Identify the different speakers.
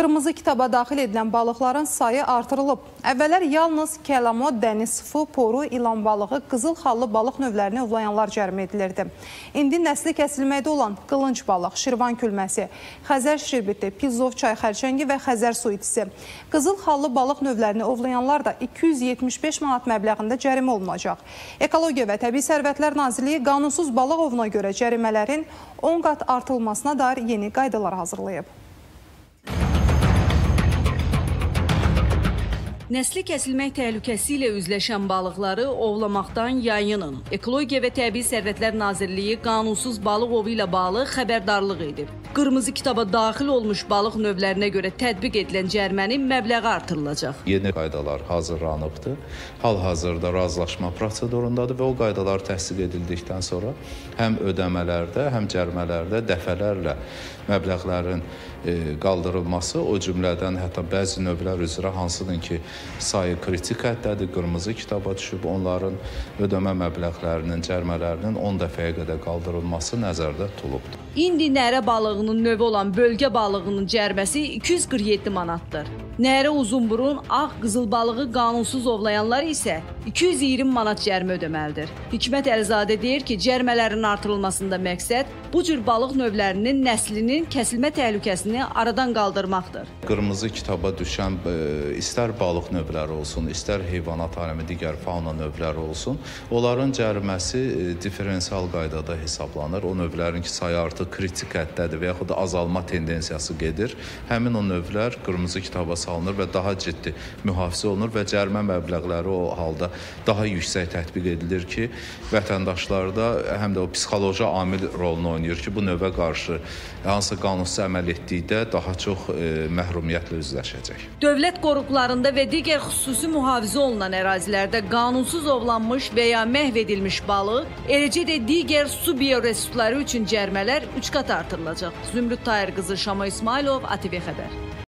Speaker 1: Qırmızı kitaba daxil edilən balıqların sayı artırılıb. Əvvəllər yalnız kəlamo, dəniz sıfı, poru, ilan balığı, qızıl xallı balıq növlərini ovlayanlar cərimə edilirdi. İndi nəsli kəsilməkdə olan qılınc balıq, şirvan külməsi, xəzər şirbiti, pizov çay xərçəngi və xəzər suitisi. Qızıl xallı balıq növlərini ovlayanlar da 275 manat məbləğində cərimə olunacaq. Ekologiya və Təbii Sərvətlər Nazirliyi qanunsuz balıq ovuna görə cərimələrin 10 qat artılmasına dair yeni qaydalar hazırlayıb.
Speaker 2: Nəsli kəsilmək təhlükəsi ilə üzləşən balıqları ovlamaqdan yayının. Ekologiya və Təbii Sərvətlər Nazirliyi qanunsuz balıq ovu ilə bağlı xəbərdarlıq edib. Qırmızı kitaba daxil olmuş balıq növlərinə görə tətbiq edilən cərimənin məbləği artırılacaq.
Speaker 3: Yeni qaydalar hazırlanıbdır. Hal-hazırda razılaşma prosedurundadır və o qaydalar təsdiq edildikdən sonra həm ödəmələrdə, həm cərimələrdə dəfələrlə məbləğlərin e, qaldırılması, o cümlədən hətta bəzi növlər üzrə hansıdır ki, sayı kritik həddədir, qırmızı kitaba düşüb, onların ödəmə məbləğlərinin, cərimələrinin 10 dəfəyə qədər qaldırılması nəzərdə tutulubdur.
Speaker 2: İndi nərə balığının növü olan bölgə balığının cərməsi 247 manatdır. Nərə uzunburun, ağ qızıl balığı qanunsuz ovlayanlar isə 220 manat cərimə ödəməlidir. Hikmət Əlizadə deyir ki, cərimələrin artırılmasında məqsəd bu cür balıq növlərinin nəslinin kəsilmə təhlükəsini aradan qaldırmaqdır.
Speaker 3: Qırmızı kitaba düşən e, istər balıq növləri olsun, istər heyvanat aləmi digər fauna növləri olsun, onların cəriməsi e, diferensial qaydada hesablanır. O növlərin ki, sayı artıq kritik həddədir və yaxud da azalma tendensiyası gedir. Həmin o növlər qırmızı kitaba salınır və daha ciddi mühafizə olunur və cərimə məbləğləri o halda daha yüksək tətbiq edilir ki, vətəndaşlarda həm də o psixoloji amil rolunu oynayır ki, bu növə qarşı hansı qanunsuz əməl etdikdə daha çox e, məhrumiyyətlə üzləşəcək.
Speaker 2: Dövlət qoruqlarında və digər xüsusi mühafizə olunan ərazilərdə qanunsuz ovlanmış və ya məhv edilmiş balıq, eləcə də digər su bioresursları üçün cərimələr 3 qat artırılacaq. Zümrüd Tayır qızı Şama İsmailov, ATV xəbər.